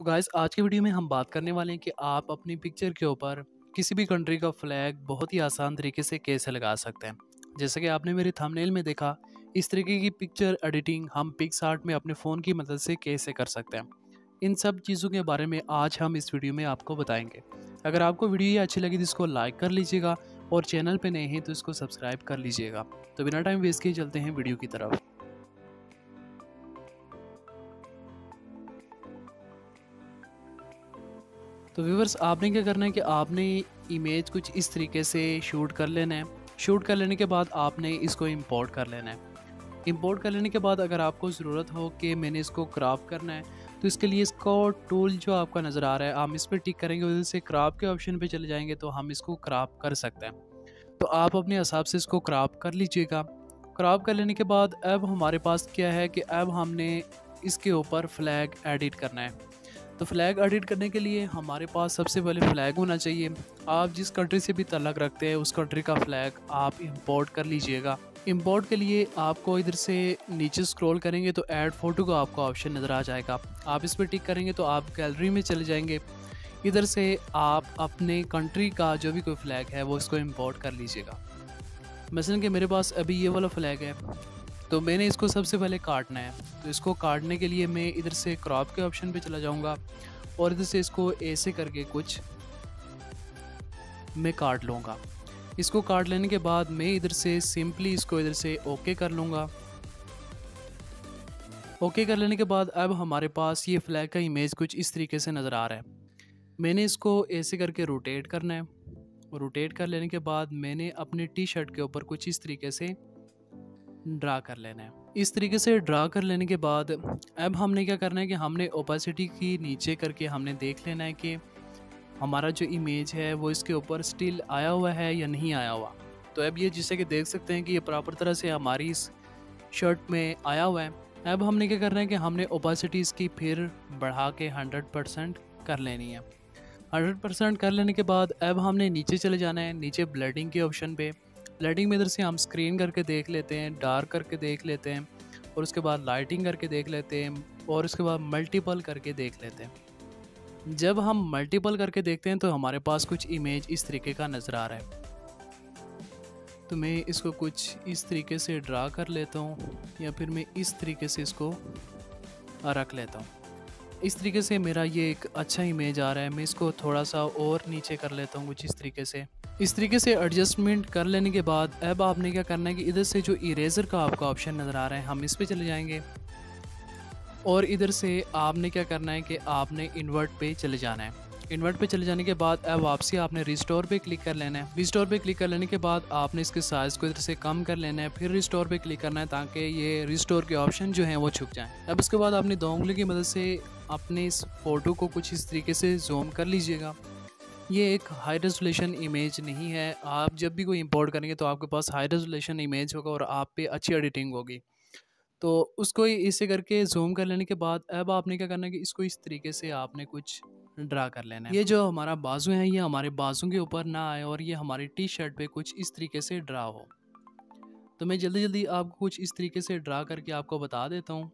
तो गाइस आज की वीडियो में हम बात करने वाले हैं कि आप अपनी पिक्चर के ऊपर किसी भी कंट्री का फ्लैग बहुत ही आसान तरीके से कैसे लगा सकते हैं। जैसे कि आपने मेरे थंबनेल में देखा, इस तरीके की पिक्चर एडिटिंग हम पिक्स आर्ट में अपने फ़ोन की मदद से कैसे कर सकते हैं। इन सब चीज़ों के बारे में आज हम इस वीडियो में आपको बताएँगे। अगर आपको वीडियो ये अच्छी लगी तो इसको लाइक कर लीजिएगा और चैनल पर नए हैं तो इसको सब्सक्राइब कर लीजिएगा। तो बिना टाइम वेस्ट किए चलते हैं वीडियो की तरफ़। तो व्यूवर्स आपने क्या करना है कि आपने इमेज कुछ इस तरीके से शूट कर लेना है। शूट कर लेने के बाद आपने इसको इंपोर्ट कर लेना है। इंपोर्ट कर लेने के बाद अगर आपको ज़रूरत हो कि मैंने इसको क्राप करना है तो इसके लिए इसको टूल जो आपका नज़र आ रहा है, हम इस पर टिक करेंगे उधर से क्राप के ऑप्शन पे चले जाएँगे तो हम इसको क्राप कर सकते हैं। तो आप अपने हिसाब से इसको क्राप कर लीजिएगा। क्राप कर लेने के बाद अब हमारे पास क्या है कि अब हमने इसके ऊपर फ्लैग एडिट करना है। तो फ्लैग एडिट करने के लिए हमारे पास सबसे पहले फ़्लैग होना चाहिए। आप जिस कंट्री से भी तलक रखते हैं, उस कंट्री का फ़्लैग आप इंपोर्ट कर लीजिएगा। इंपोर्ट के लिए आपको इधर से नीचे स्क्रॉल करेंगे तो ऐड फ़ोटो का आपको ऑप्शन नज़र आ जाएगा। आप इस पर टिक करेंगे तो आप गैलरी में चले जाएँगे। इधर से आप अपने कंट्री का जो भी कोई फ्लैग है, वो इसको इम्पोर्ट कर लीजिएगा। मसलन कि मेरे पास अभी ये वाला फ्लैग है। तो मैंने इसको सबसे पहले काटना है। तो इसको काटने के लिए मैं इधर से क्रॉप के ऑप्शन पे चला जाऊँगा और इधर से इसको ऐसे करके कुछ मैं काट लूँगा। इसको काट लेने के बाद मैं इधर से सिंपली इसको इधर से ओके कर लूँगा। ओके कर लेने के बाद अब हमारे पास ये फ्लैग का इमेज कुछ इस तरीके से नज़र आ रहा है। मैंने इसको ऐसे करके रोटेट करना है। रोटेट कर लेने के बाद मैंने अपने टी शर्ट के ऊपर कुछ इस तरीके से ड्रा कर लेना है। इस तरीके से ड्रा कर लेने के बाद अब हमने क्या करना है कि हमने ओपेसिटी की नीचे करके हमने देख लेना है कि हमारा जो इमेज है, वो इसके ऊपर स्टिल आया हुआ है या नहीं आया हुआ। तो अब ये जिससे कि देख सकते हैं कि ये प्रॉपर तरह से हमारी इस शर्ट में आया हुआ है। अब हमने क्या करना है कि हमने ओपासिटी इसकी फिर बढ़ा के हंड्रेड परसेंट कर लेनी है। हंड्रेड परसेंट कर लेने के बाद अब हमने नीचे चले जाना है, नीचे ब्लडिंग के ऑप्शन पे। लाइटिंग में इधर से हम स्क्रीन करके देख लेते हैं डार्क करके देख लेते हैं, और उसके बाद लाइटिंग करके देख लेते हैं, और उसके बाद मल्टीपल करके देख लेते हैं। जब हम मल्टीपल करके देखते हैं तो हमारे पास कुछ इमेज इस तरीके का नज़र आ रहा है। तो मैं इसको कुछ इस तरीके से ड्रा कर लेता हूँ, या फिर मैं इस तरीके से इसको रख लेता हूँ। इस तरीके से मेरा ये एक अच्छा इमेज आ रहा है। मैं इसको थोड़ा सा और नीचे कर लेता हूँ कुछ इस तरीके से। इस तरीके से एडजस्टमेंट कर लेने के बाद अब आपने क्या करना है कि इधर से जो इरेज़र का आपका ऑप्शन नज़र आ रहा है, हम इस पर चले जाएँगे। और इधर से आपने क्या करना है कि आपने इन्वर्ट पे चले जाना है। इन्वर्ट पे चले जाने के बाद अब वापसी आपने रिस्टोर पे क्लिक कर लेना है। रिस्टोर पे क्लिक कर लेने के बाद आपने इसके साइज़ को इधर से कम कर लेना है। फिर रिस्टोर पे क्लिक करना है ताकि ये रिस्टोर के ऑप्शन जो हैं वो छुप जाएँ। अब उसके बाद आपने दो उंगली की मदद से अपने इस फ़ोटो को कुछ इस तरीके से जूम कर लीजिएगा। ये एक हाई रेजोलेशन इमेज नहीं है। आप जब भी कोई इंपोर्ट करेंगे तो आपके पास हाई रेजोलेशन इमेज होगा और आप पे अच्छी एडिटिंग होगी। तो उसको इसे करके जूम कर लेने के बाद अब आपने क्या करना है कि इसको इस तरीके से आपने कुछ ड्रा कर लेना है। ये जो हमारा बाजू है, ये हमारे बाजू के ऊपर ना आए और ये हमारी टी शर्ट पर कुछ इस तरीके से ड्रा हो। तो मैं जल्दी जल्दी आपको कुछ इस तरीके से ड्रा करके आपको बता देता हूँ।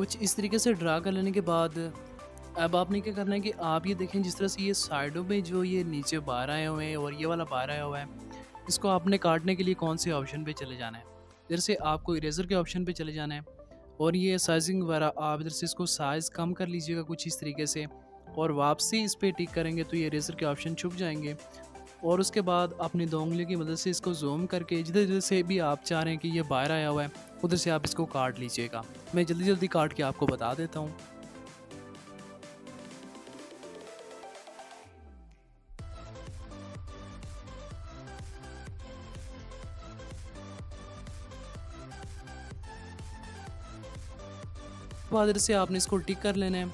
कुछ इस तरीके से ड्रा कर लेने के बाद, अब आपने क्या करना है कि आप ये देखें जिस तरह से ये साइडों में जो ये नीचे बाहर आए हुए हैं और ये वाला बाहर आया हुआ है, इसको आपने काटने के लिए कौन से ऑप्शन पे चले जाना है? इधर से आपको इरेज़र के ऑप्शन पे चले जाना है और ये साइजिंग वगैरह आप इधर से इसको साइज़ कम कर लीजिएगा कुछ इस तरीके से और वापसी इस पर टिक करेंगे तो ये इरेज़र के ऑप्शन छुप जाएँगे और उसके बाद अपनी दो उंगली की मदद से इसको जूम करके जिधर जिधर से भी आप चाह रहे हैं कि ये बाहर आया हुआ है, उधर से आप इसको काट लीजिएगा। मैं जल्दी जल्दी काट के आपको बता देता हूँ। बाद इधर से आपने इसको टिक कर लेना है।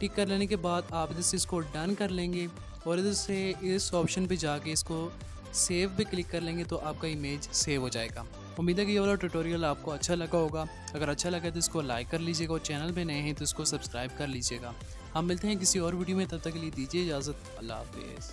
टिक कर लेने के बाद आप इधर से इसको डन कर लेंगे। और इधर से इस ऑप्शन पे जाके इसको सेव पे क्लिक कर लेंगे तो आपका इमेज सेव हो जाएगा। उम्मीद है कि ये वाला ट्यूटोरियल आपको अच्छा लगा होगा। अगर अच्छा लगा तो इसको लाइक कर लीजिएगा और चैनल पे नए हैं तो इसको सब्सक्राइब कर लीजिएगा। हम मिलते हैं किसी और वीडियो में, तब तक के लिए दीजिए इजाज़त। अल्लाह हाफिज़।